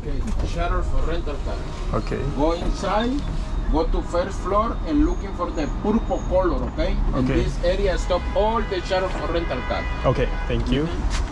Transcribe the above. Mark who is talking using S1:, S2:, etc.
S1: Okay. shutter for rental car.
S2: Okay.
S1: Go inside, go to first floor and looking for the purple color, okay? In this area, stop all the shutter for rental car.
S2: Okay. Thank you. Mm-hmm.